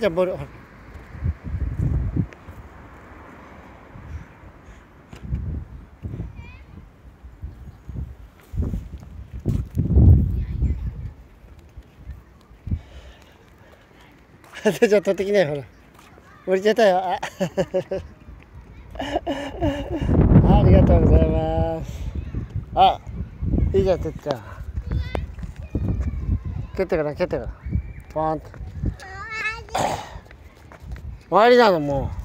じゃあボール。じゃあ取ってきなよほら。降りちゃったよ。あ ありがとうございます。あいいじゃんてっちゃん蹴ってから蹴ってから。ポーンと。終わりだぞもう。